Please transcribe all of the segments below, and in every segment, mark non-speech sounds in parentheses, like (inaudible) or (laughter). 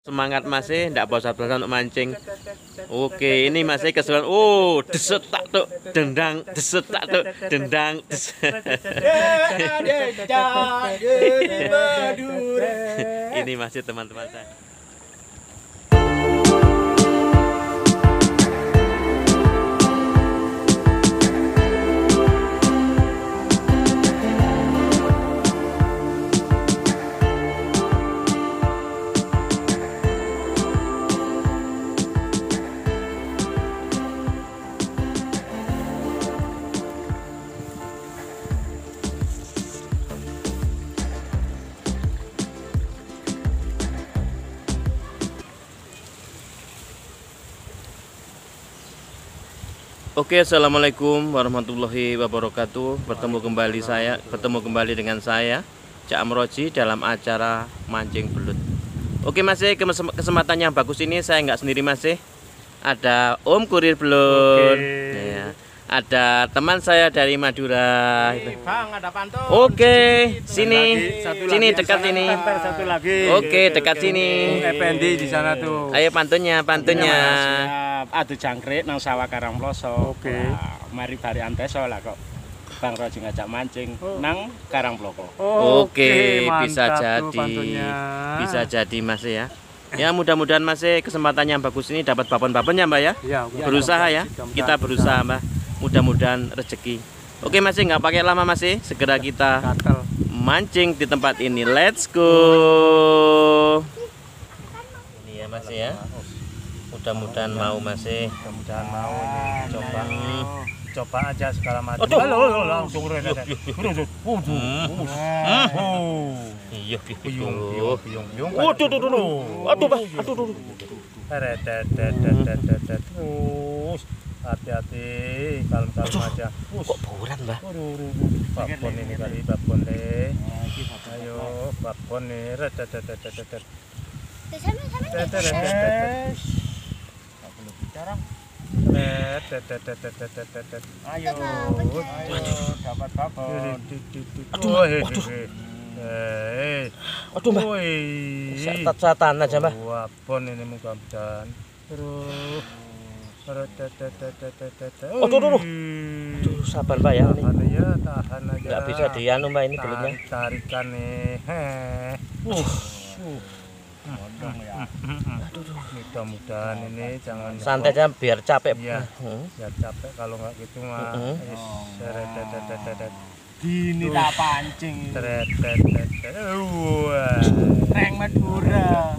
Semangat masih, tidak bosan-bosan untuk mancing. Oke, ini masih keseruan. Oh, deset tak tuh, dendang, deset tak tuh, dendang, deset. (laughs) (laughs) ini masih teman-teman saya. Oke, assalamualaikum warahmatullahi wabarakatuh. Bertemu kembali saya, bertemu kembali dengan saya, Cak Amroji dalam acara mancing belut. Oke, masih kesempatan yang bagus ini saya nggak sendiri masih. Ada Om Kurir Belut. Ya. Ada teman saya dari Madura. Bang, ada pantun. Oke, sini, Satu sini lagi, dekat sini. Satu lagi. Oke, dekat sini. Effendi di sana tuh. Ayo pantunnya, pantunnya. Siap. Adu jangkrik nang sawah Karang Ploso. Oke. Wah, mari bari anteso lah kok. Bang Roji ngajak mancing nang Karang Ploko. Oke, bisa mantap tuh jadi. Bisa jadi Mas ya. Ya mudah-mudahan Mas kesempatan yang bagus ini dapat babon-babon ya Mbak ya. Iya, Berusaha ya. Kita berusaha Mbak. Mudah-mudahan rezeki. Oke Mas nggak pakai lama Mas segera kita Gatel. mancing di tempat ini. Let's go. Ini ya Mas ya. Mudah-mudahan mau Mas. Mudah-mudahan mau ini coba. Hmm. Coba aja segala macam. Aduh. Halo, langsung. Oh. Iya, Biung, biung, biung, biung. Waduh, aduh, aduh, aduh, Pak, aduh, aduh. Redet-det-det-det-det-det. Terus hati-hati, kalem-kalem aja. Us. Kok boran Mbak? Babon ini kali babon deh. Ayo, babon nih. Redet-det-det-det-det. Redet-det-det-det-det. Redet-det-det-det-det-det. Ayo, dapat babon. Aduh, Wih, waduh. Eh, Aduh Mbak. wih. Satan aja Mbak. Babon ini mudah-mudahan. Terus. Aduh, aduh. Wih. Aduh, sabar Mbak ya ini. Tahan aja, tahan aja. Bisa dianu Mbak ini belutnya. Tarik tarikan nih. Uh. Mudah-mudahan ini jangan Santai aja biar capek. Iya. Hmm. Ya capek kalau nggak gitu mah. Redet-det-det-det-det. Gini pancing. Redet-det-det-det. Wah. Reng Madura.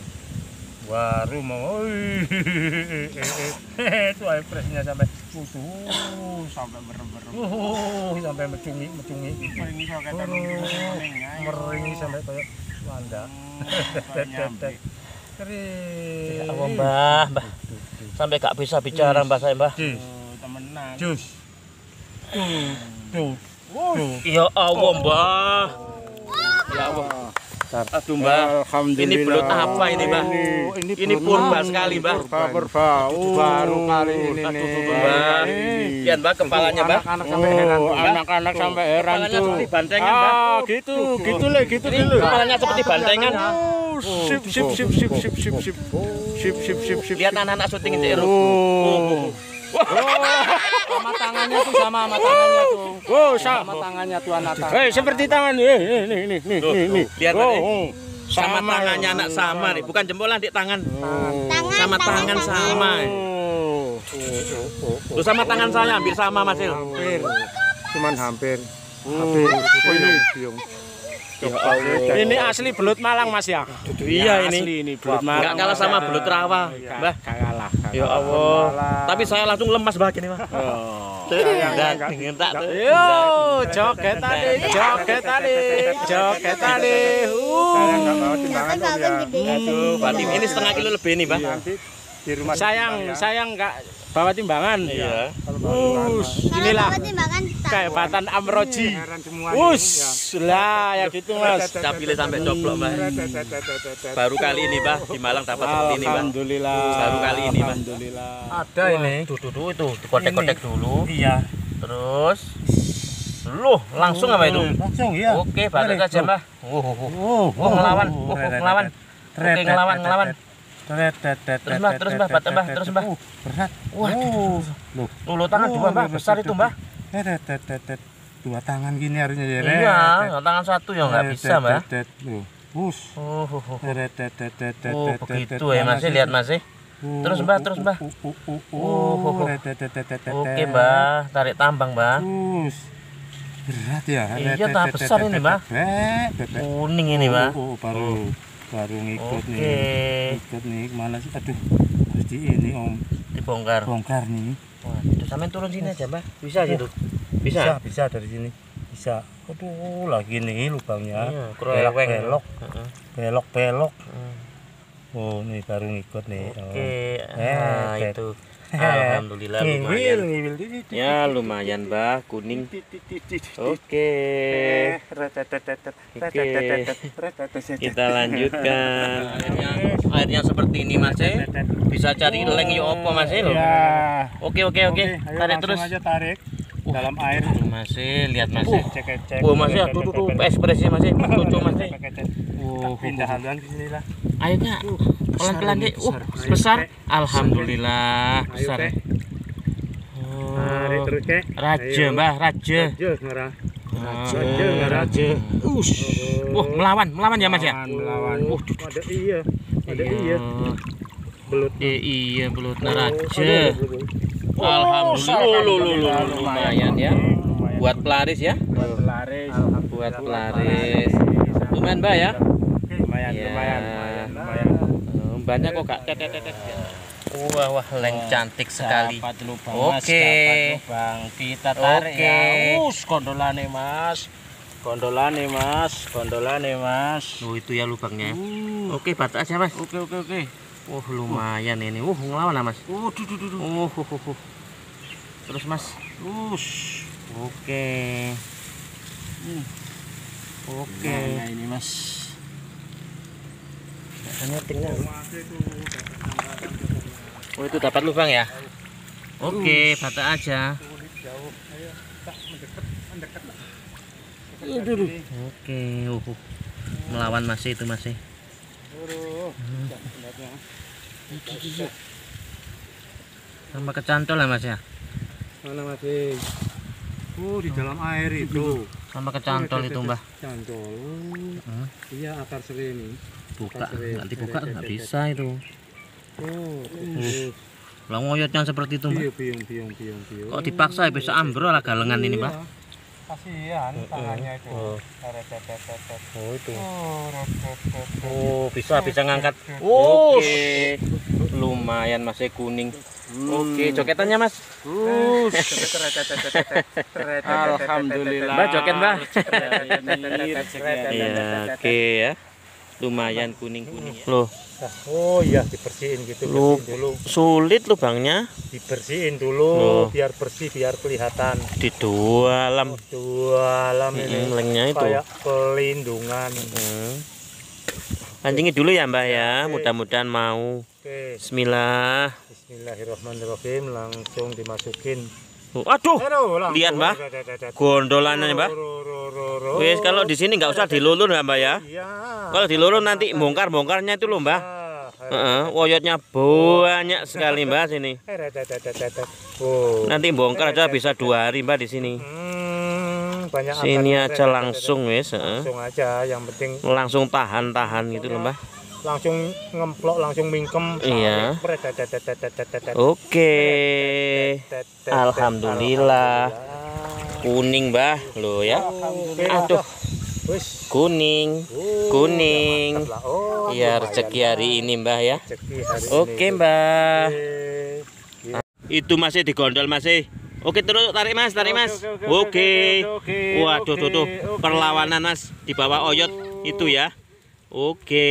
Baru mau, (laughs) itu air presnya sampai, uh, Sampai berem-berem. Uh, sampai mecungi, mecungi. Ini so kata Meringi sampai kayak wanda. Nyampe. Kering. Ya Allah Mbah, Mbah. Sampai gak bisa bicara Mbah saya Mbah. Jus, Temenan. jus. Tuh, tuh, tuh. Ya Allah Mbah. Ya Allah. Aduh Mbah. Ini belut apa ini Mbah? ini Ini purba sekali Mbah. berbau. Baru kali ini Aduh nih. Mbah. Lihat Mbah kepalanya Mbah. Anak-anak sampai heran. Oh, Anak-anak sampai heran Kepalanya seperti bantengan Mbah. Ah, gitu, gitu le, gitu Ini dulu. kepalanya seperti bantengan. Sip, sip, sip, sip, sip, sip, sip. Sip, sip, sip, sip. Lihat anak-anak syuting itu. Oh. Sama tangannya tuh sama sama tangannya tuh. Oh, sama tangannya tuh anak tangan. Hei, seperti tangan nih, nih, nih, nih, nih, Tuh, nih, nih. tuh, lihat, Oh, oh. Sama Sama, tangannya ya. anak sama nih, bukan jempolan di tangan. Tangan, Sama tangan sama. Oh. Tuh sama tangan saya hampir sama Mas Il. Hampir. Cuman hampir. Hampir. Biung, biung. Ini asli belut Malang Mas ya? Iya Asli ini. ini belut Enggak Malang. kalah sama belut rawa, Mbah. Gak kalah. Ya. Allah. Tapi saya langsung lemas bah gini, Mas. Oh. Dan minta tuh. Yo, joget tadi, joget tadi, joget tadi. Saya Uh. mau timbangan Kan dong babon ya. gede. Aduh, berarti ini setengah kilo lebih nih, Mbah. Di rumah Sayang, ya. sayang nggak bawa timbangan. Iya. Baru Us, inilah bawa timbangan tak. kehebatan Amroji. heran semua nih, ya. Us, lah ya gitu mas. Capile sampai coplok, Mbah. Tet-tet-tet-tet-tet. Baru kali ini, Mbah, di Malang dapat seperti ini, Mbah. Alhamdulillah. Baru kali ini, Mas. Alhamdulillah. ada ini Tuh, tuh, tuh, itu dikotek-kotek dulu. iya Terus Loh, langsung apa itu? langsung ya Oke, Tarik, aja. Mbah. Oh, oh, oh. Oh, Oh, ngelawan. Oh, ngelawan. Oke, ngelawan, ngelawan. Terus mbah, terus mbah, terus mbah, terus mbah. berat. Wah. lu lu tangan dua mbah, besar itu mbah. Dua tangan gini harusnya ya. Iya, tangan satu ya nggak bisa mbah. Loh. Bus. Oh, terus oh. terus begitu ya masih lihat masih. Terus mbah, terus mbah. Oh, Oke mbah, tarik tambang mbah. Berat ya. Iya, tak besar ini mbah. Kuning ini mbah. Oh, baru baru ngikut Oke. nih. Ikut nih ke mana sih? Aduh, harus di ini om Dibongkar. bongkar nih. Waduh, sampean turun sini aja, Mbah. Bisa situ. Bisa, Bisa. bisa dari sini. Bisa. Aduh, lagi nih lubangnya. Iya, belok, belok, Heeh. belok, belok. Hmm. Oh, nih baru ngikut nih. Oke, Oh. nah Eh, itu. Eh, Alhamdulillah lumayan. Ya lumayan, Mbah, kuning. Oke. Eh, retetetetet. Kita lanjutkan. (laughs) Airnya, airnya seperti ini, Mas. eh. Bisa cari leng yo opo, Mas. eh, loh. Ya. Oke, oke, oke. Tarik terus. aja tarik dalam air. tuh masih lihat masih. cek cek wah masih aku tuh ekspresi masih. Lucu masih. Wah pindah haluan ke sini lah airnya pelan pelan deh uh besar. Alhamdulillah besar. Oh, raja mbah, raja. Raja. Raja. Raja. Ush. Oh. Wah, melawan, melawan ya Mas ya? Melawan. Wah, oh, ada iya. Ada iya. Belut. Iya, belut. Eh, iya, Naraja. Alhamdulillah, lu, lumayan ya. Buat pelaris ya, Pelaris. buat pelaris. Lumayan, Mbak ya. Lumayan, Iya. lumayan, lumayan, Banyak kok, Kak. Tet, tet, tet, tet. Wah, wah, leng cantik sekali. Dapat lubang. Oke. Lubang. Kita tarik Oke. ya. Us, gondolane, Mas. Gondolane, Mas. Gondolane, Mas. Oh, itu ya lubangnya. Uh. Oke, batas aja, Mas. Oke, oke, oke. Wah, lumayan ini. Wah, ngelawan lah, Mas. Uh, duh, duh, duh. Oh, huh, huh, huh. Terus, Mas. Us. Oke. Hmm. Oke. Nah, ini, Mas. Biasanya tinggal. Oh, itu dapat lubang ya? Oke, bata aja. Oke, uh, uh. melawan masih itu masih. Sama kecantol lah mas ya? Mana masih? Oh, di dalam air itu. Sama kecantol itu mbah. Cantol. Hmm. Iya, akar seri ini. Buka, nanti buka nggak bisa itu. Oh, Uh. Lah ngoyotnya seperti itu mbah. Kok dipaksa ya bisa ambrol lah galengan ini mbah kasihan tangannya itu. Oh. oh itu. Oh, oh bisa bisa ngangkat. Oh. Oke. Okay. lumayan masih kuning. Hmm. oke okay, joketannya mas. Uh. (laughs) alhamdulillah. Mbak joket mbak. Iya, oke ya. Lumayan kuning kuning. Loh Oh iya, dibersihin gitu, Lu- dulu. sulit lubangnya Dibersihin dulu Loh. biar bersih, biar kelihatan. di dalam. Dua alam ini. Mm, lengnya itu. Kayak pelindungan. Hmm. Dulu ya mbak ya. Mudah-mudahan mau. Oke, Bismillah. Bismillahirrahmanirrahim. Langsung dimasukin. Oh, aduh. Lihat, Mbak. Gondolannya mbak. Wes kalau di sini nggak usah dilulur ya mbak ya. Iya. Kalau dilulur nanti bongkar-bongkarnya itu loh mbak. Heeh, woyotnya banyak sekali mbak sini. (laughs) retetetetet. Oh. Nanti bongkar aja bisa dua hari mbak di sini. Hmm, banyak Sini aja langsung wes. heeh. Langsung aja, yang penting Langsung tahan-tahan gitu loh mbak langsung ngemplok langsung mingkem iya oke alhamdulillah kuning bah lo ya aduh kuning kuning ya rezeki hari ini mbah ya oke mbah itu masih digondol masih Oke terus tarik mas, tarik mas. Oke. Waduh, tuh tuh perlawanan mas di bawah oyot itu ya. Oke.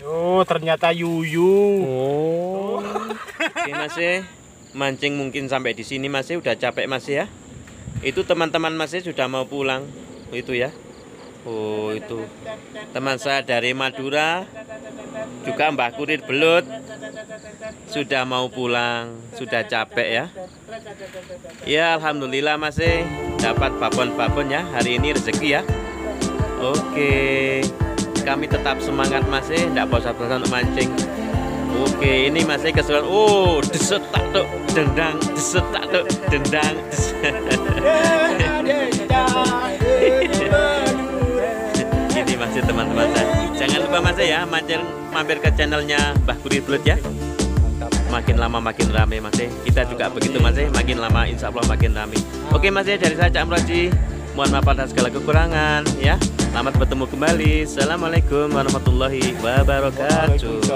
Oh, ternyata yuyu. Oh. Oke Mas E. mancing mungkin sampai di sini Mas E. udah capek Mas E, ya. Itu teman-teman Mas E sudah mau pulang. Oh, itu ya. Oh itu teman saya dari Madura juga Mbah Kurir Belut sudah mau pulang sudah capek ya ya Alhamdulillah Mas E dapat babon-babon ya hari ini rezeki ya Oke kami tetap semangat Mas E tidak bosan-bosan untuk mancing Oke ini Mas E kesulitan oh desetak tuh dendang desetak tuh dendang (laughs) ini masih teman-teman saya jangan lupa Mas E ya mampir mampir ke channelnya Mbah Kurir Belut ya makin lama makin rame Mas E. Kita juga begitu Mas E. Makin lama insya Allah makin rame. Oke Mas E dari saya Cak Amroji. Mohon maaf atas segala kekurangan ya. Selamat bertemu kembali. Assalamualaikum warahmatullahi wabarakatuh.